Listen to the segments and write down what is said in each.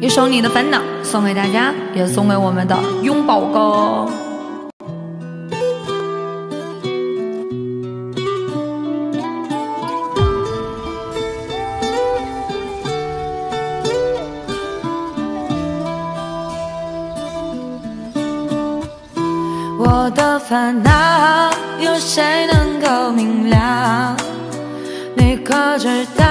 一首你的烦恼送给大家，也送给我们的拥抱哥。我的烦恼，有谁能够明了？你可知道，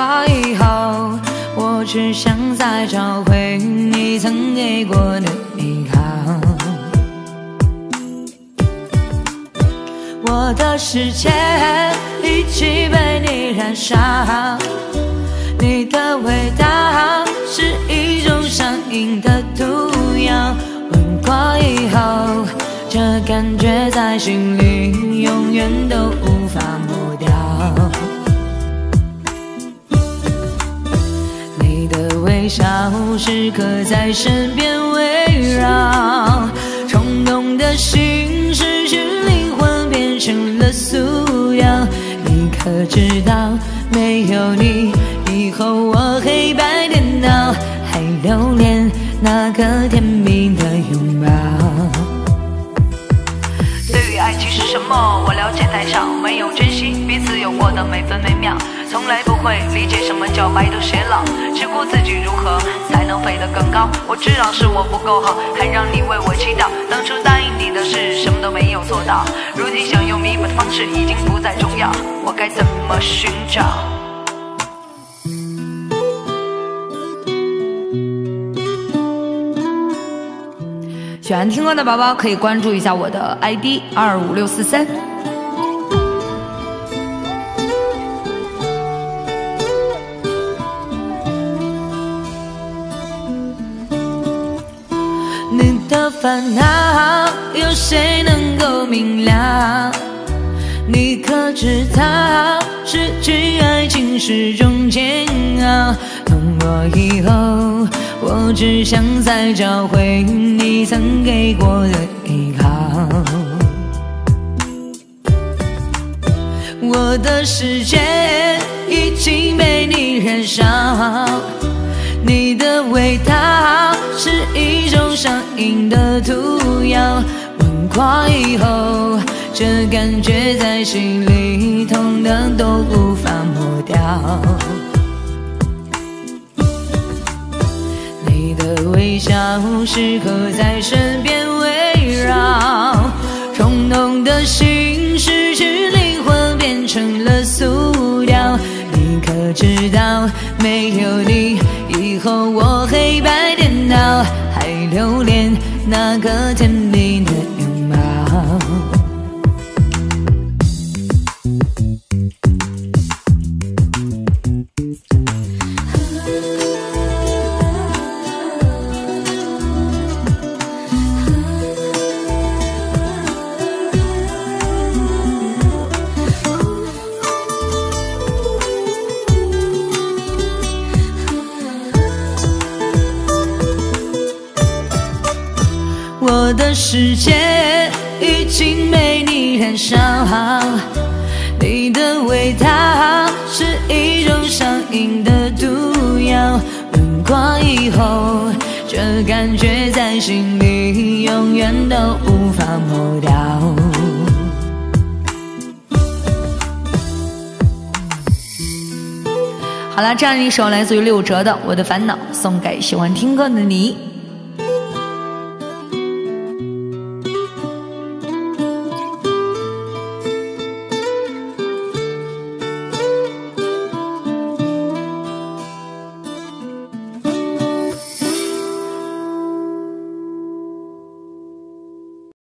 过以后，我只想再找回你曾给过的依靠。我的世界已经被你燃烧，你的味道是一种上瘾的毒药。吻过以后，这感觉在心里永远都无笑时刻在身边围绕，冲动的心失去灵魂变成了素药。你可知道，没有你以后我黑白颠倒，还留恋那个甜蜜的拥抱。对于爱情是什么，我了解太少，没有珍惜彼此有过的每分每秒，从来不会理解什么叫白头偕老，只顾自己如何才能飞得更高。我知道是我不够好，还让你为我祈祷。当初答应你的事，什么都没有做到，如今想用弥补的方式已经不再重要，我该怎么寻找？喜欢听歌的宝宝可以关注一下我的 ID 二五六四三。烦恼，有谁能够明了？你可知道，失去爱情是种煎熬。痛过以后，我只想再找回你曾给过的依靠。我的世界已经被你燃烧，你的味道一种上瘾的毒药。吻过以后，这感觉在心里痛的都无法抹掉。你的微笑时刻在身边围绕，冲动的心失去灵魂变成了塑料。你可知道，没有你以后我黑白颠倒，还留恋那个甜我的世界已经被你燃烧，你的味道是一种上瘾的毒药。闻过以后，这感觉在心里永远都无法抹掉。好了，这样一首来自于六哲的《我的烦恼》，送给喜欢听歌的你。